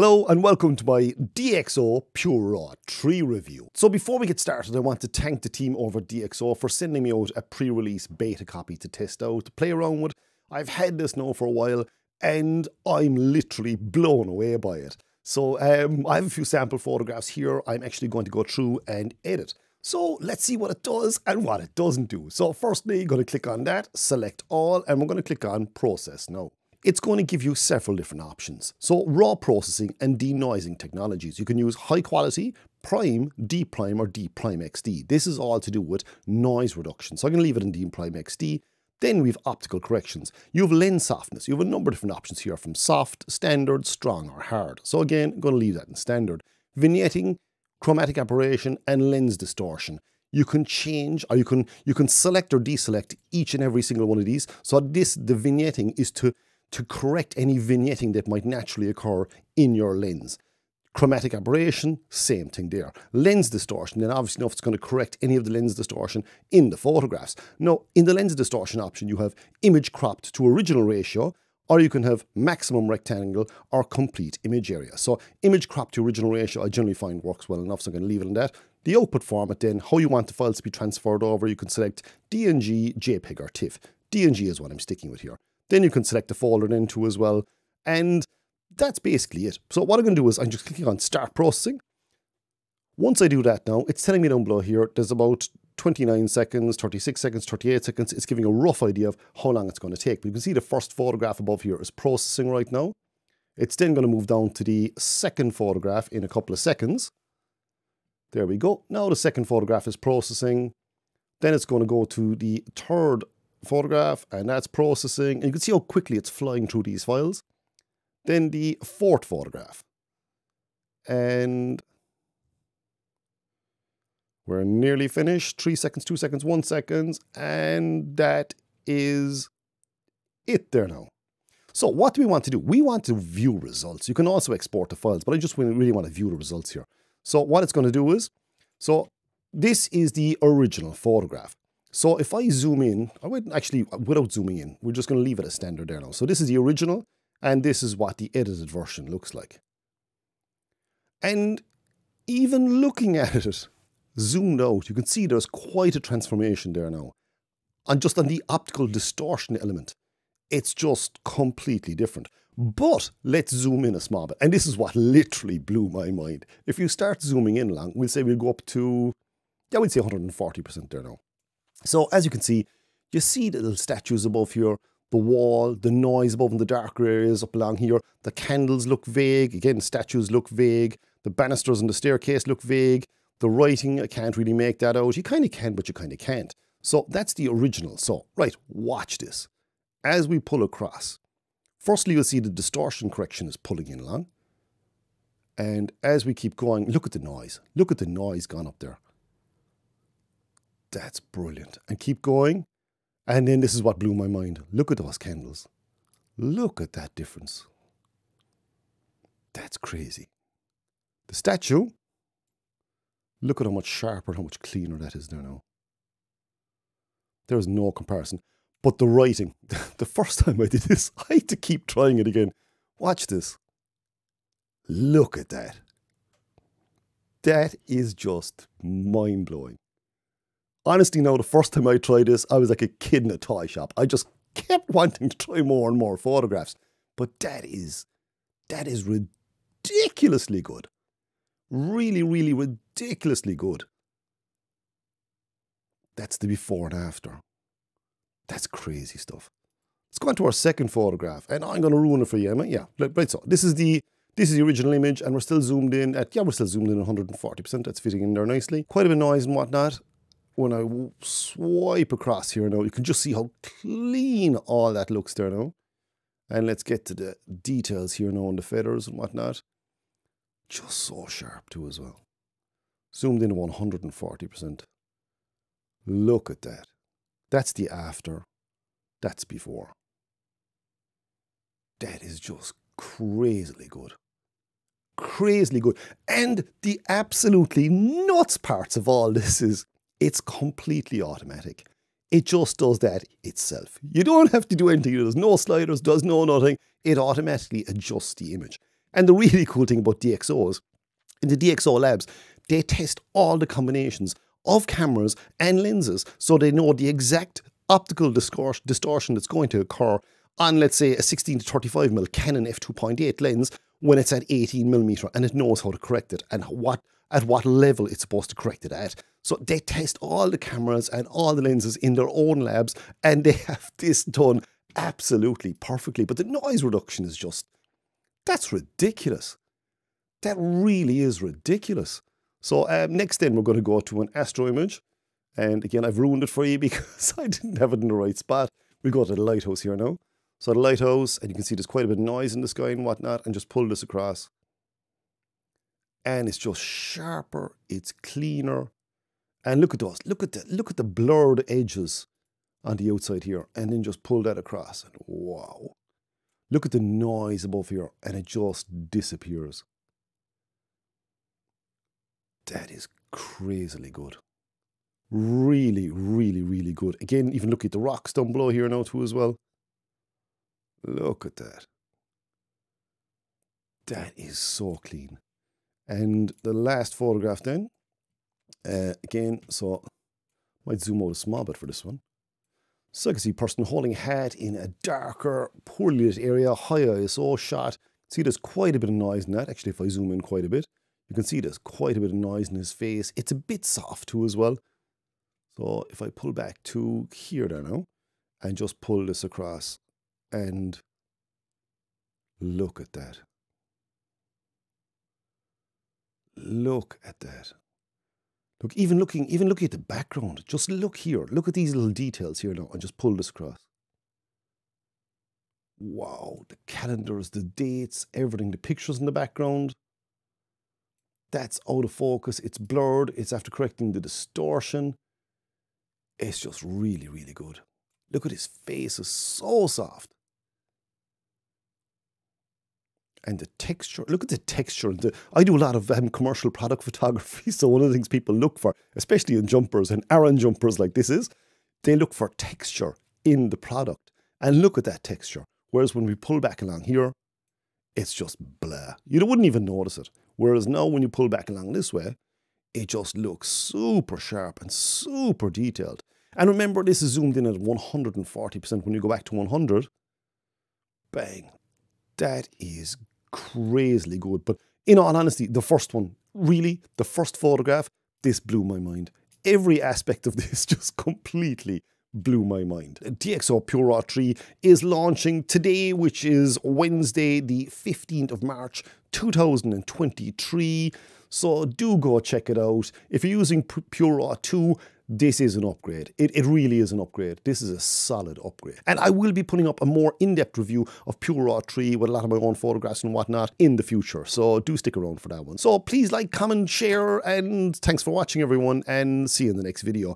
Hello and welcome to my DxO Pure Raw 3 review. So before we get started, I want to thank the team over DxO for sending me out a pre-release beta copy to test out, to play around with. I've had this now for a while and I'm literally blown away by it. So um, I have a few sample photographs here I'm actually going to go through and edit. So let's see what it does and what it doesn't do. So firstly, you're going to click on that, select all, and we're going to click on process now it's going to give you several different options. So raw processing and denoising technologies. You can use high quality, prime, DeepPrime or DeepPrime XD. This is all to do with noise reduction. So I'm going to leave it in DeepPrime XD. Then we have optical corrections. You have lens softness. You have a number of different options here from soft, standard, strong or hard. So again, I'm going to leave that in standard. Vignetting, chromatic aberration and lens distortion you can change or you can you can select or deselect each and every single one of these. So this the vignetting is to to correct any vignetting that might naturally occur in your lens. Chromatic aberration, same thing there. Lens distortion, then obviously enough it's going to correct any of the lens distortion in the photographs. Now, in the lens distortion option, you have image cropped to original ratio, or you can have maximum rectangle or complete image area. So image cropped to original ratio I generally find works well enough, so I'm going to leave it in that. The output format then, how you want the files to be transferred over, you can select DNG, JPEG or TIFF. DNG is what I'm sticking with here. Then you can select the folder too as well. And that's basically it. So what I'm going to do is I'm just clicking on start processing. Once I do that now, it's telling me down below here, there's about 29 seconds, 36 seconds, 38 seconds. It's giving a rough idea of how long it's going to take. But you can see the first photograph above here is processing right now. It's then going to move down to the second photograph in a couple of seconds. There we go. Now the second photograph is processing. Then it's going to go to the third photograph and that's processing. And you can see how quickly it's flying through these files. Then the fourth photograph. And we're nearly finished. Three seconds, two seconds, one seconds. And that is it there now. So what do we want to do? We want to view results. You can also export the files, but I just really want to view the results here. So what it's going to do is, so this is the original photograph. So if I zoom in, I would actually, without zooming in, we're just going to leave it as standard there now. So this is the original, and this is what the edited version looks like. And even looking at it, zoomed out, you can see there's quite a transformation there now. And just on the optical distortion element, it's just completely different. But let's zoom in a small bit. And this is what literally blew my mind. If you start zooming in along, we'll say we'll go up to, yeah, we'd say 140% there now. So as you can see, you see the little statues above here, the wall, the noise above in the darker areas up along here. The candles look vague. Again, statues look vague. The banisters and the staircase look vague. The writing, I can't really make that out. You kind of can, but you kind of can't. So that's the original. So, right, watch this. As we pull across, firstly, you'll see the distortion correction is pulling in along. And as we keep going, look at the noise. Look at the noise gone up there that's brilliant. And keep going. And then this is what blew my mind. Look at those candles. Look at that difference. That's crazy. The statue, look at how much sharper, how much cleaner that is there now. There is no comparison. But the writing, the first time I did this, I had to keep trying it again. Watch this. Look at that. That is just mind blowing honestly, no, the first time I tried this, I was like a kid in a toy shop. I just kept wanting to try more and more photographs. But that is, that is ridiculously good. Really, really ridiculously good. That's the before and after. That's crazy stuff. Let's go on to our second photograph, and I'm going to ruin it for you, Emma. Yeah, right. So this is the this is the original image, and we're still zoomed in at yeah, we're still zoomed in 140%. That's fitting in there nicely. Quite a bit of noise and whatnot when I swipe across here now, you can just see how clean all that looks there now. And let's get to the details here now on the feathers and whatnot. Just so sharp too as well. Zoomed in 140%. Look at that. That's the after. That's before. That is just crazily good. Crazily good. And the absolutely nuts parts of all this is it's completely automatic. It just does that itself. You don't have to do anything. There's no sliders, does no nothing. It automatically adjusts the image. And the really cool thing about DxOs, in the DxO labs, they test all the combinations of cameras and lenses so they know the exact optical distortion that's going to occur on, let's say, a 16 to 35 mm Canon f2.8 lens when it's at 18 millimeter and it knows how to correct it and what at what level it's supposed to correct it at. So they test all the cameras and all the lenses in their own labs and they have this done absolutely perfectly. But the noise reduction is just, that's ridiculous. That really is ridiculous. So um, next then we're going to go to an astro image. And again, I've ruined it for you because I didn't have it in the right spot. We go to the lighthouse here now. So the lighthouse, and you can see there's quite a bit of noise in the sky and whatnot, and just pull this across. And it's just sharper, it's cleaner. And look at those, look at the look at the blurred edges on the outside here, and then just pull that across. And wow. Look at the noise above here, and it just disappears. That is crazily good. Really, really, really good. Again, even look at the rocks down below here now too as well. Look at that. That is so clean. And the last photograph then, uh, again, so might zoom out a small bit for this one. So I can see person holding hat in a darker, poorly lit area, high ISO shot. See there's quite a bit of noise in that. Actually, if I zoom in quite a bit, you can see there's quite a bit of noise in his face. It's a bit soft too as well. So if I pull back to here there now, and just pull this across, and look at that. Look at that. Look, even looking, even looking at the background, just look here. Look at these little details here now and just pull this across. Wow, the calendars, the dates, everything, the pictures in the background. That's out of focus. It's blurred. It's after correcting the distortion. It's just really, really good. Look at his face, it's so soft and the texture. Look at the texture. The, I do a lot of um, commercial product photography, so one of the things people look for, especially in jumpers and Aran jumpers like this is, they look for texture in the product. And look at that texture. Whereas when we pull back along here, it's just blah. You wouldn't even notice it. Whereas now when you pull back along this way, it just looks super sharp and super detailed. And remember, this is zoomed in at 140%. When you go back to 100, bang, that is crazily good. But in all honesty, the first one, really, the first photograph, this blew my mind. Every aspect of this just completely blew my mind. DxO Pure Raw 3 is launching today, which is Wednesday, the 15th of March 2023. So do go check it out. If you're using Pure Raw 2, this is an upgrade. It, it really is an upgrade. This is a solid upgrade. And I will be putting up a more in-depth review of Pure Raw 3 with a lot of my own photographs and whatnot in the future. So do stick around for that one. So please like, comment, share, and thanks for watching everyone and see you in the next video.